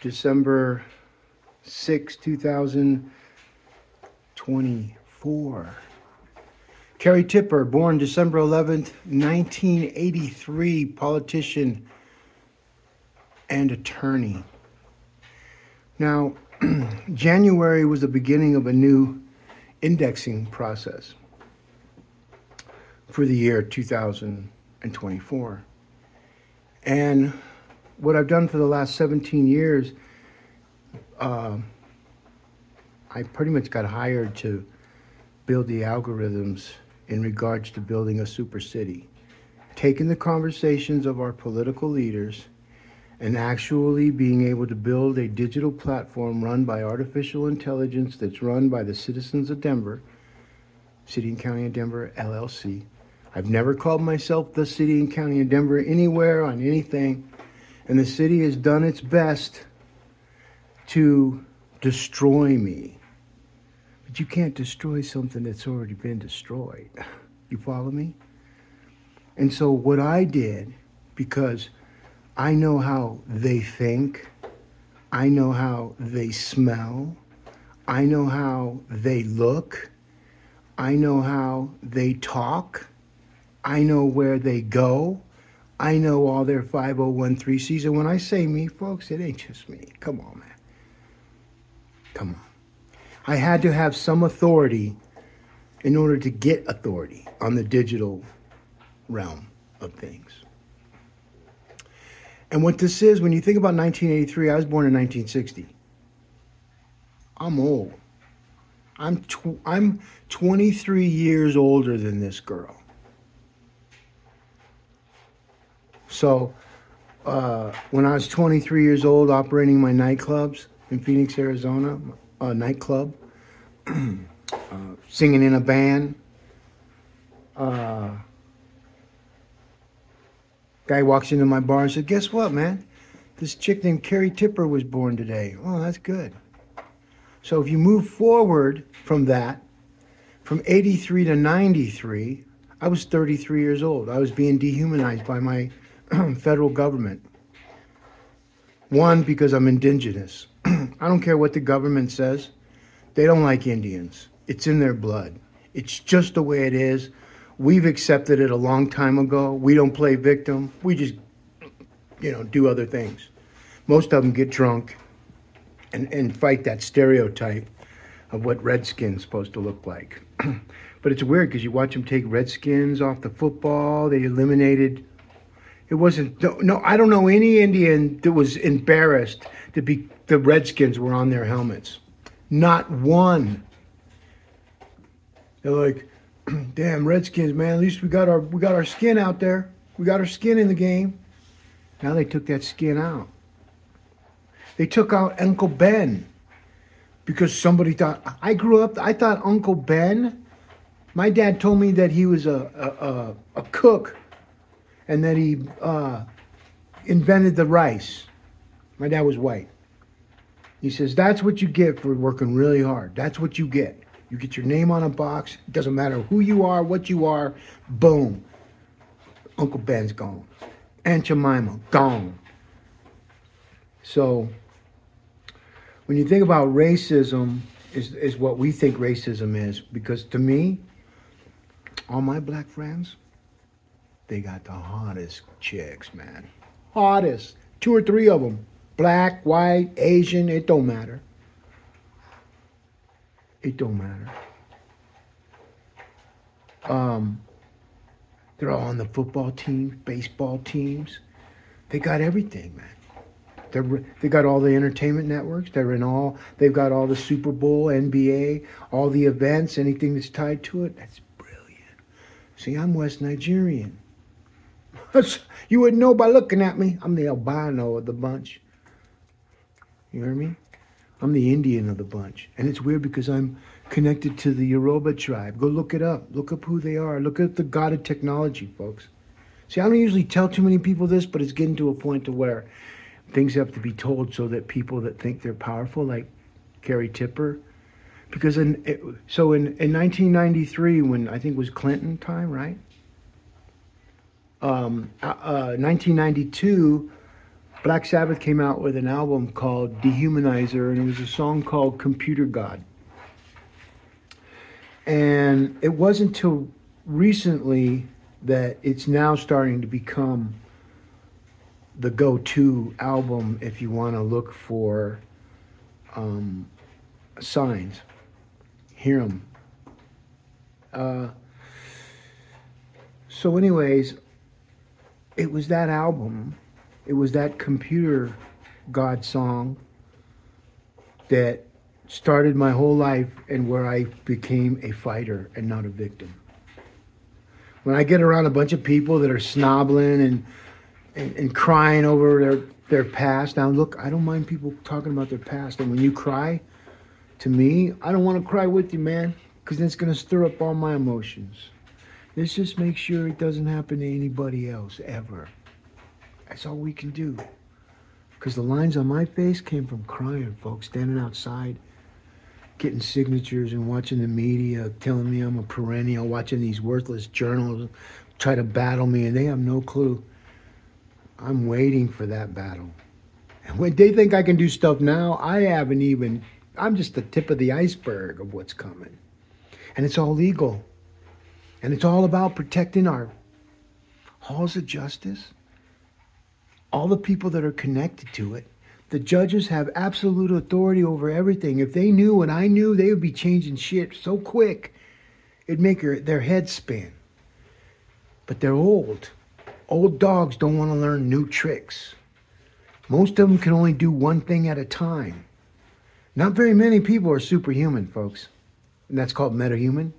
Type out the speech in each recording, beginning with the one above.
December 6, 2024. Kerry Tipper, born December 11th, 1983, politician and attorney. Now, January was the beginning of a new indexing process for the year 2024. And what I've done for the last 17 years, uh, I pretty much got hired to build the algorithms in regards to building a super city. Taking the conversations of our political leaders and actually being able to build a digital platform run by artificial intelligence that's run by the citizens of Denver, City and County of Denver LLC. I've never called myself the City and County of Denver anywhere on anything, and the city has done its best to destroy me. But you can't destroy something that's already been destroyed. You follow me? And so, what I did, because I know how they think. I know how they smell. I know how they look. I know how they talk. I know where they go. I know all their 5013Cs. And when I say me, folks, it ain't just me. Come on, man. Come on. I had to have some authority in order to get authority on the digital realm of things. And what this is, when you think about 1983, I was born in 1960. I'm old. I'm tw- I'm 23 years older than this girl. So, uh, when I was 23 years old, operating my nightclubs in Phoenix, Arizona, a nightclub, uh, singing in a band, uh, Guy walks into my bar and said, Guess what, man? This chick named Kerry Tipper was born today. Oh, that's good. So if you move forward from that, from 83 to 93, I was 33 years old. I was being dehumanized by my federal government. One, because I'm indigenous. I don't care what the government says. They don't like Indians. It's in their blood. It's just the way it is. We've accepted it a long time ago. We don't play victim. We just, you know, do other things. Most of them get drunk and, and fight that stereotype of what Redskins supposed to look like. but it's weird because you watch them take Redskins off the football. They eliminated. It wasn't no, no. I don't know any Indian that was embarrassed to be the Redskins were on their helmets. Not one. They're like, damn Redskins, man. At least we got our we got our skin out there. We got our skin in the game. Now they took that skin out. They took out Uncle Ben because somebody thought I grew up. I thought Uncle Ben. My dad told me that he was a a, a, a cook, and that he uh, invented the rice. My dad was white. He says that's what you get for working really hard. That's what you get. You get your name on a box. It doesn't matter who you are, what you are. Boom. Uncle Ben's gone. Aunt Jemima, gone. So when you think about racism, is, is what we think racism is. Because to me, all my black friends, they got the hottest chicks, man. Hottest. Two or three of them. Black, white, Asian, it don't matter. It don't matter. Um, they're all on the football teams, baseball teams. They got everything, man. They're, they got all the entertainment networks. They're in all. They've got all the Super Bowl, NBA, all the events, anything that's tied to it. That's brilliant. See, I'm West Nigerian. you wouldn't know by looking at me. I'm the albino of the bunch. You hear me? I'm the Indian of the bunch. And it's weird because I'm connected to the Yoruba tribe. Go look it up. Look up who they are. Look at the god of technology, folks. See, I don't usually tell too many people this, but it's getting to a point to where things have to be told so that people that think they're powerful, like Kerry Tipper, because in so in, in 1993, when I think was Clinton time, right? Um, uh, 1992, uh, Black Sabbath came out with an album called Dehumanizer, and it was a song called Computer God. And it wasn't until recently that it's now starting to become the go-to album if you want to look for um, signs, hear them. Uh, so, anyways, it was that album, it was that computer God song that started my whole life and where I became a fighter and not a victim. When I get around a bunch of people that are snobbling and and, and crying over their their past. Now, look, I don't mind people talking about their past, and when you cry, to me, I don't want to cry with you, man, because it's going to stir up all my emotions. Let's just make sure it doesn't happen to anybody else ever. That's all we can do. Because the lines on my face came from crying, folks, standing outside, getting signatures and watching the media telling me I'm a perennial, watching these worthless journals try to battle me, and they have no clue. I'm waiting for that battle. And when they think I can do stuff now, I haven't even, I'm just the tip of the iceberg of what's coming. And it's all legal. And it's all about protecting our halls of justice, all the people that are connected to it. The judges have absolute authority over everything. If they knew what I knew, they would be changing shit so quick, it'd make their heads spin. But they're old. Old dogs don't want to learn new tricks. Most of them can only do one thing at a time. Not very many people are superhuman, folks. And that's called metahuman.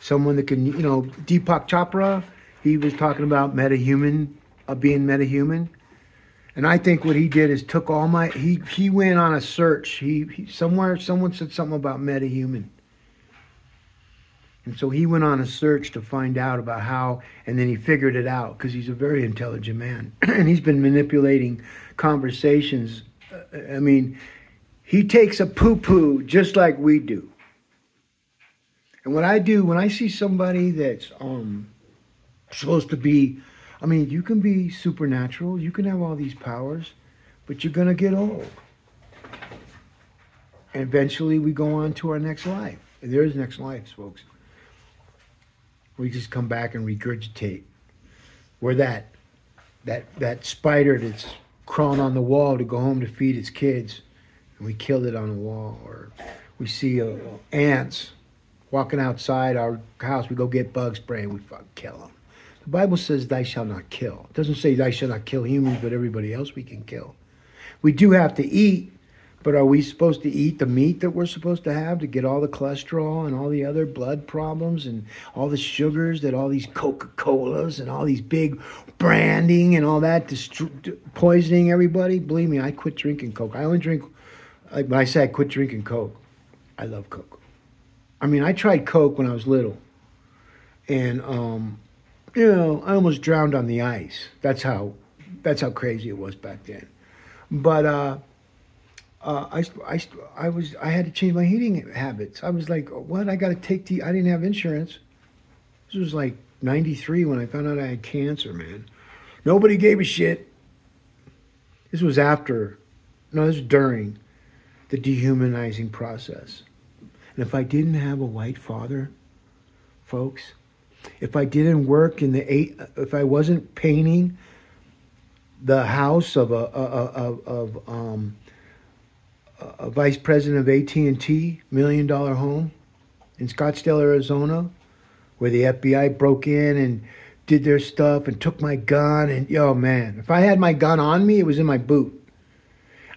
Someone that can, you know, Deepak Chopra, he was talking about metahuman, uh, being metahuman. And I think what he did is took all my, he, he went on a search. He, he somewhere, someone said something about metahuman. And so he went on a search to find out about how, and then he figured it out because he's a very intelligent man. and he's been manipulating conversations. Uh, I mean, he takes a poo poo just like we do. And what I do when I see somebody that's um, supposed to be, I mean, you can be supernatural, you can have all these powers, but you're going to get old. And eventually we go on to our next life. And there's next lives, folks we just come back and regurgitate. We're that that that spider that's crawling on the wall to go home to feed its kids, and we killed it on the wall. Or we see uh, ants walking outside our house. We go get bug spray and we fucking kill them. The Bible says, "Thou shalt not kill." It doesn't say, "Thou shalt not kill humans," but everybody else we can kill. We do have to eat, but are we supposed to eat the meat that we're supposed to have to get all the cholesterol and all the other blood problems and all the sugars that all these Coca Colas and all these big branding and all that dist- poisoning everybody? Believe me, I quit drinking Coke. I only drink, like when I say I quit drinking Coke, I love Coke. I mean, I tried Coke when I was little, and um, you know, I almost drowned on the ice. That's how, that's how crazy it was back then. But uh, uh, I, I, I was I had to change my eating habits. I was like, what? I got to take the. I didn't have insurance. This was like '93 when I found out I had cancer, man. Nobody gave a shit. This was after, no, this was during the dehumanizing process. And if I didn't have a white father, folks, if I didn't work in the eight, if I wasn't painting the house of a, of, um, a vice president of AT&T, million dollar home in Scottsdale, Arizona, where the FBI broke in and did their stuff and took my gun. And yo, man, if I had my gun on me, it was in my boot.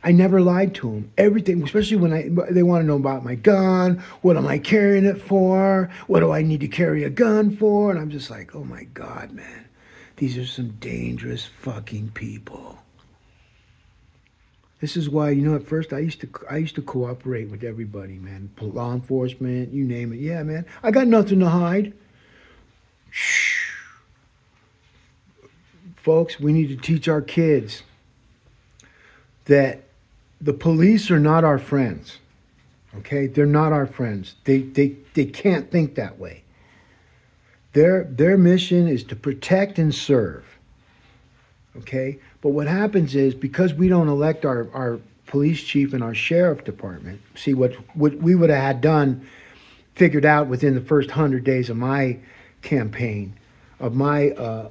I never lied to them. Everything, especially when I they want to know about my gun. What am I carrying it for? What do I need to carry a gun for? And I'm just like, oh my god, man, these are some dangerous fucking people. This is why you know at first I used to I used to cooperate with everybody, man. Law enforcement, you name it. Yeah, man. I got nothing to hide. Shh. Folks, we need to teach our kids that the police are not our friends. Okay? They're not our friends. They they they can't think that way. Their their mission is to protect and serve. Okay? But what happens is because we don't elect our, our police chief and our sheriff department, see what, what we would have had done, figured out within the first hundred days of my campaign, of my uh,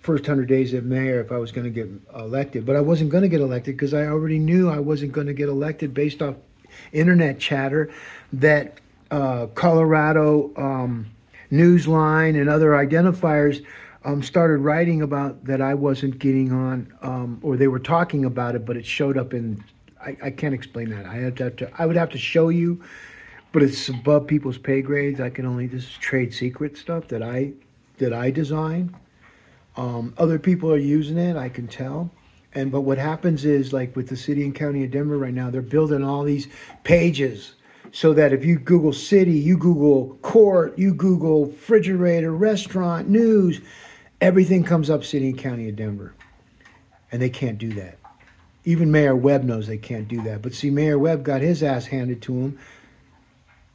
first hundred days of mayor, if I was going to get elected. But I wasn't going to get elected because I already knew I wasn't going to get elected based off internet chatter that uh, Colorado um, Newsline and other identifiers um, started writing about that I wasn't getting on, um, or they were talking about it, but it showed up in. I, I can't explain that. I have to, have to. I would have to show you, but it's above people's pay grades. I can only this is trade secret stuff that I that I design. Um, other people are using it. I can tell. And but what happens is like with the city and county of Denver right now, they're building all these pages so that if you Google city, you Google court, you Google refrigerator, restaurant, news, everything comes up city and county of Denver. And they can't do that. Even Mayor Webb knows they can't do that. But see, Mayor Webb got his ass handed to him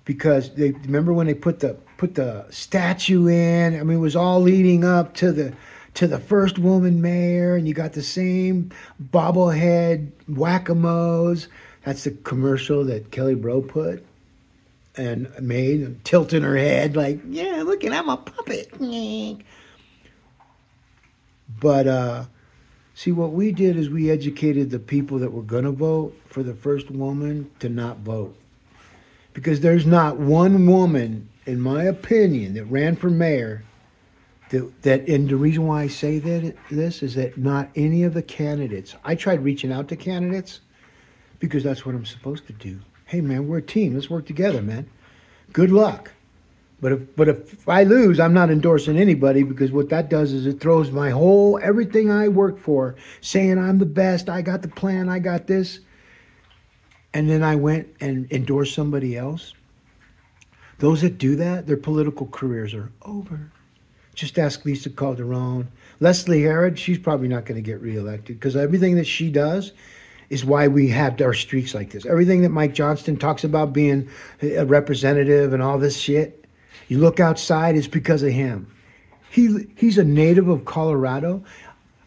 because they remember when they put the put the statue in. I mean, it was all leading up to the to the first woman mayor, and you got the same bobblehead whack-a-mo's. That's the commercial that Kelly Brough put and made, tilting her head like, "Yeah, look, at I'm a puppet." But uh, see, what we did is we educated the people that were going to vote for the first woman to not vote, because there's not one woman, in my opinion, that ran for mayor that, that and the reason why I say that this is that not any of the candidates. I tried reaching out to candidates because that's what I'm supposed to do. Hey man, we're a team. Let's work together, man. Good luck. But if but if I lose, I'm not endorsing anybody because what that does is it throws my whole everything I worked for, saying I'm the best, I got the plan, I got this. And then I went and endorsed somebody else. Those that do that, their political careers are over. Just ask Lisa Calderon. Leslie Herod, she's probably not going to get reelected because everything that she does is why we have our streaks like this. Everything that Mike Johnston talks about being a representative and all this shit, you look outside, it's because of him. He he's a native of Colorado.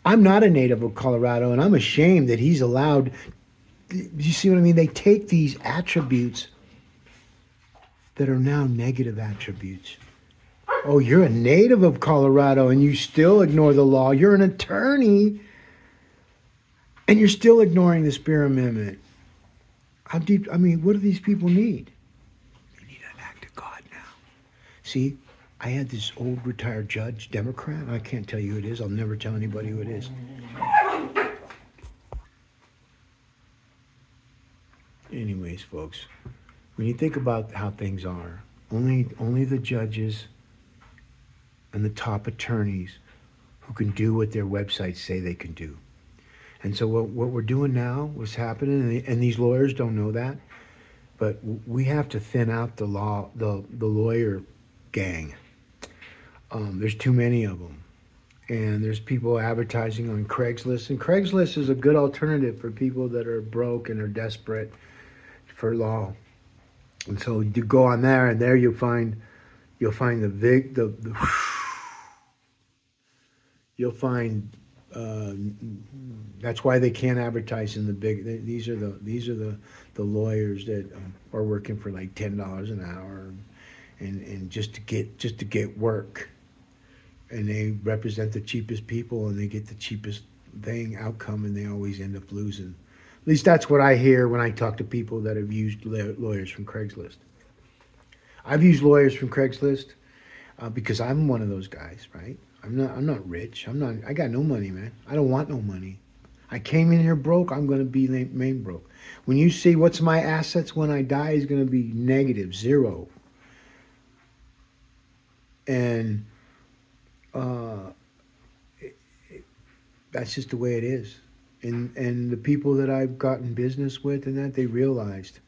I'm not a native of Colorado, and I'm ashamed that he's allowed. You see what I mean? They take these attributes that are now negative attributes Oh, you're a native of Colorado and you still ignore the law. You're an attorney and you're still ignoring the Spear Amendment. How deep, I mean, what do these people need? They need an act of God now. See, I had this old retired judge, Democrat. I can't tell you who it is. I'll never tell anybody who it is. Anyways, folks, when you think about how things are, only only the judges and the top attorneys who can do what their websites say they can do. And so what, what we're doing now, what's happening, and, the, and these lawyers don't know that, but we have to thin out the law, the, the lawyer gang. Um, there's too many of them. And there's people advertising on Craigslist. And Craigslist is a good alternative for people that are broke and are desperate for law. And so you go on there, and there you'll find you'll find the big the, the you'll find uh, that's why they can't advertise in the big. They, these are the these are the the lawyers that um, are working for like ten dollars an hour, and and just to get just to get work, and they represent the cheapest people and they get the cheapest thing outcome, and they always end up losing. At least that's what I hear when I talk to people that have used lawyers from Craigslist. I've used lawyers from Craigslist uh, because I'm one of those guys, right? I'm not. I'm not rich. I'm not. I got no money, man. I don't want no money. I came in here broke. I'm going to be main broke. When you see what's my assets when I die is going to be negative zero. And uh, that's just the way it is. And and the people that I've gotten business with and that they realized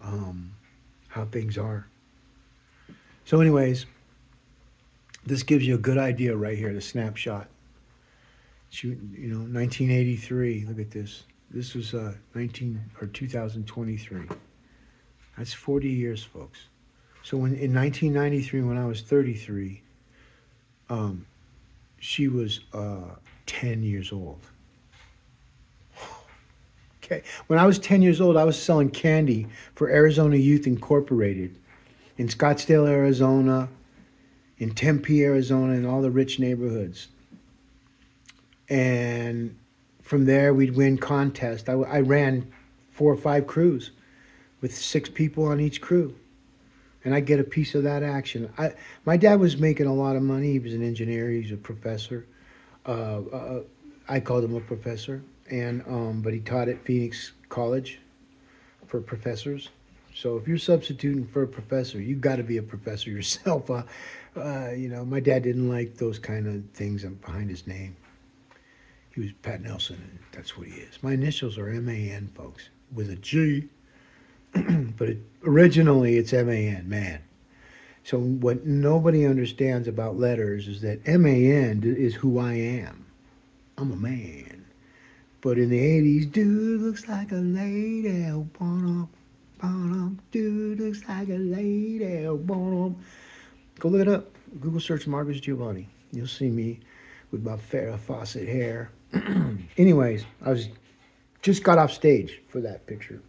um, how things are. So, anyways. This gives you a good idea right here, the snapshot. You know, 1983. Look at this. This was uh, 19 or 2023. That's 40 years, folks. So when in 1993, when I was 33, um, she was uh, 10 years old. Okay. When I was 10 years old, I was selling candy for Arizona Youth Incorporated in Scottsdale, Arizona, in Tempe, Arizona, in all the rich neighborhoods. And from there, we'd win contests. I, I ran four or five crews with six people on each crew. And I get a piece of that action. I, my dad was making a lot of money. He was an engineer. He's a professor. Uh, uh, I called him a professor, and um, but he taught at Phoenix College for professors. So if you're substituting for a professor, you've got to be a professor yourself. Uh, uh, you know, my dad didn't like those kind of things behind his name. He was Pat Nelson, and that's what he is. My initials are M-A-N, folks, with a G. but it, originally it's M-A-N, man. So what nobody understands about letters is that M-A-N is who I am. I'm a man. But in the 80s, dude looks like a lady. Dude looks like a lady. Go look it up. Google search Marcus Giavanni. You'll see me with my Farrah Fawcett hair. Anyways, I was just got off stage for that picture.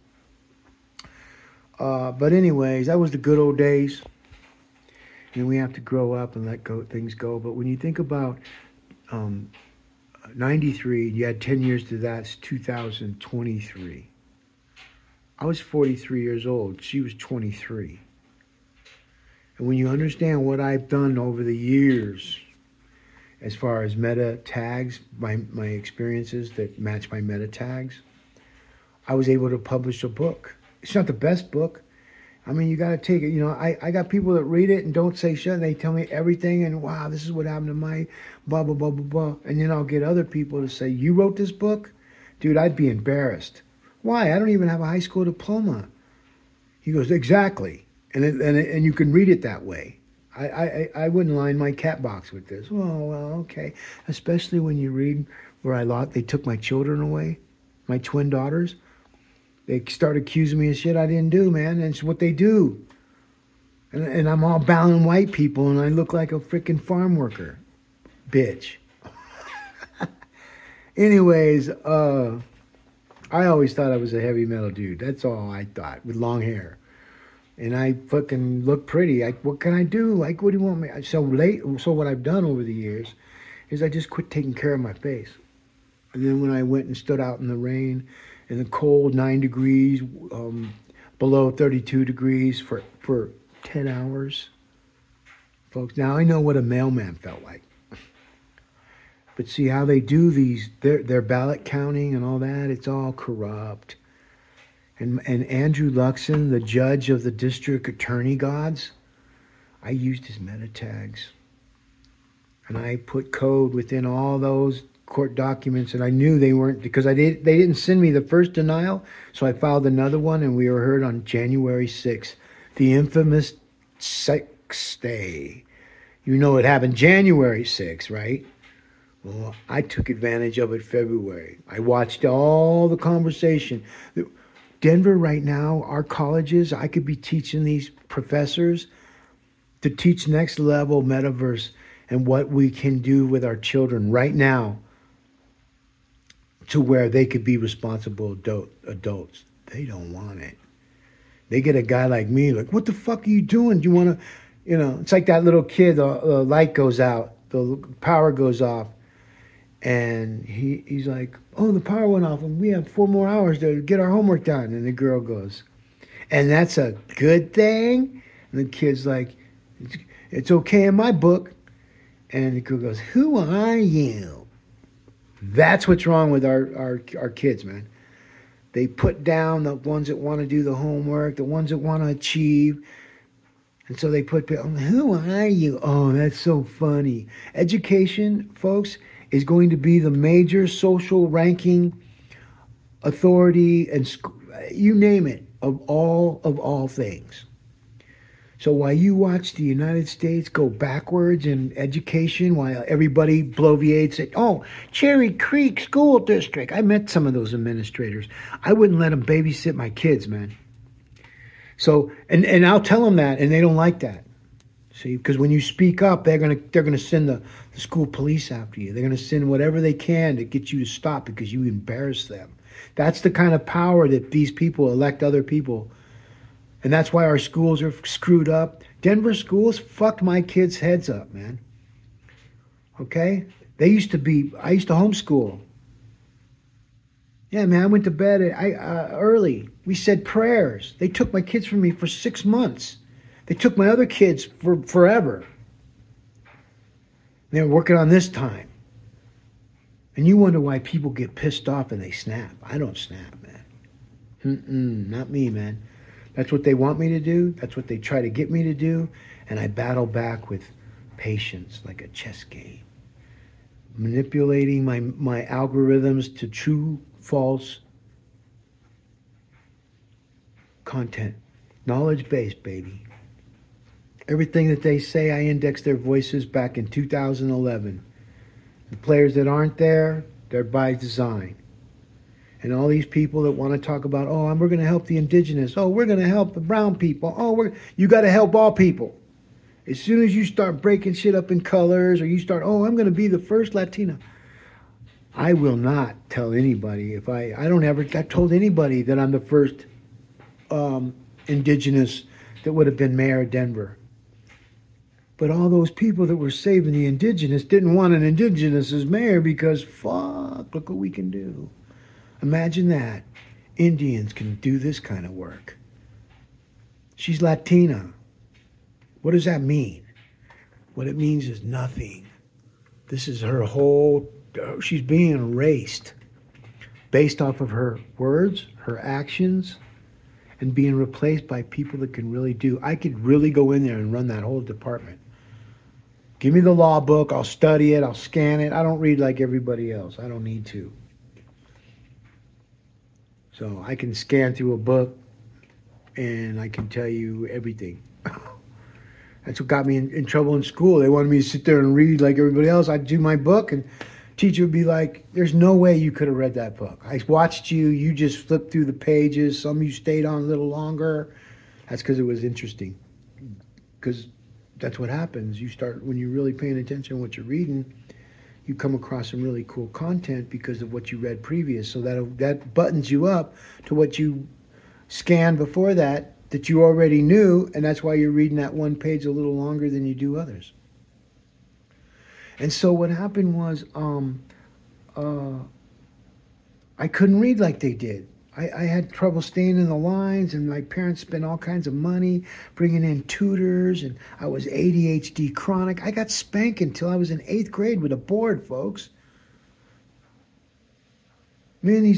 Uh, but anyways, that was the good old days. And we have to grow up and let go things go. But when you think about um, 93, you had 10 years to that's 2023. I was 43 years old. She was 23. And when you understand what I've done over the years, as far as meta tags, my, my experiences that match my meta tags, I was able to publish a book. It's not the best book. I mean, you got to take it. You know, I, I got people that read it and don't say shit. And they tell me everything, and wow, this is what happened to my blah, blah, blah, blah, blah. And then I'll get other people to say, You wrote this book? Dude, I'd be embarrassed. Why? I don't even have a high school diploma. He goes, Exactly. And, it, and, it, and you can read it that way. I, I, I wouldn't line my cat box with this. Well, well, okay. Especially when you read where I thought they took my children away, my twin daughters. They start accusing me of shit I didn't do, man. And it's what they do. And, and I'm all bowing white people and I look like a freaking farm worker. Bitch. Anyways, uh, I always thought I was a heavy metal dude. That's all I thought, with long hair and I fucking look pretty. Like, what can I do? Like, what do you want me? So late. So what I've done over the years is I just quit taking care of my face. And then when I went and stood out in the rain, in the cold, nine degrees, um, below 32 degrees for for 10 hours, folks. Now I know what a mailman felt like. But see how they do these their their ballot counting and all that. It's all corrupt and, and Andrew Luxon, the judge of the district attorney gods, I used his meta tags. And I put code within all those court documents, and I knew they weren't because I did. They didn't send me the first denial, so I filed another one, and we were heard on January 6th, the infamous sex day. You know it happened January 6th, right? Well, I took advantage of it February. I watched all the conversation. Denver right now, our colleges, I could be teaching these professors to teach next level metaverse and what we can do with our children right now to where they could be responsible adult, adults. They don't want it. They get a guy like me, like, what the fuck are you doing? Do you want to, you know, it's like that little kid, the, the light goes out, the power goes off and he, he's like, Oh, the power went off, and we have four more hours to get our homework done. And the girl goes, And that's a good thing? And the kid's like, It's, it's okay in my book. And the girl goes, Who are you? That's what's wrong with our, our, our kids, man. They put down the ones that want to do the homework, the ones that want to achieve. And so they put, who are you? Oh, that's so funny. Education, folks, is going to be the major social ranking authority and you name it of all of all things. So while you watch the United States go backwards in education, while everybody bloviates it, oh, Cherry Creek School District. I met some of those administrators. I wouldn't let them babysit my kids, man. So, and, and I'll tell them that, and they don't like that. See, because when you speak up, they're gonna they're gonna send the, the school police after you. They're gonna send whatever they can to get you to stop because you embarrass them. That's the kind of power that these people elect other people. And that's why our schools are screwed up. Denver schools fucked my kids' heads up, man. Okay? They used to be, I used to homeschool. Yeah, man, I went to bed I, uh, early. We said prayers. They took my kids from me for six months. They took my other kids for forever. They were working on this time. And you wonder why people get pissed off and they snap. I don't snap, man. Mm-mm, not me, man. That's what they want me to do. That's what they try to get me to do. And I battle back with patience like a chess game. Manipulating my, my algorithms to true, false content. Knowledge based, baby. Everything that they say, I index their voices back in 2011. The players that aren't there, they're by design. And all these people that want to talk about, oh, we're going to help the indigenous. Oh, we're going to help the brown people. Oh, we're you got to help all people. As soon as you start breaking shit up in colors, or you start, oh, I'm going to be the first Latina. I will not tell anybody if I I don't ever I told anybody that I'm the first um, indigenous that would have been mayor of Denver. But all those people that were saving the indigenous didn't want an indigenous as mayor because fuck, look what we can do. Imagine that. Indians can do this kind of work. She's Latina. What does that mean? What it means is nothing. This is her whole, she's being erased based off of her words, her actions, and being replaced by people that can really do. I could really go in there and run that whole department. Give me the law book. I'll study it. I'll scan it. I don't read like everybody else. I don't need to. So I can scan through a book and I can tell you everything. That's what got me in, in, trouble in school. They wanted me to sit there and read like everybody else. I'd do my book and teacher would be like, there's no way you could have read that book. I watched you. You just flipped through the pages. Some you stayed on a little longer. That's because it was interesting. Because that's what happens. You start when you're really paying attention to what you're reading, you come across some really cool content because of what you read previous. So that that buttons you up to what you scanned before that that you already knew, and that's why you're reading that one page a little longer than you do others. And so what happened was um, uh, I couldn't read like they did. I, I, had trouble staying in the lines, and my parents spent all kinds of money bringing in tutors, and I was ADHD chronic. I got spanked until I was in eighth grade with a board, folks. Me and these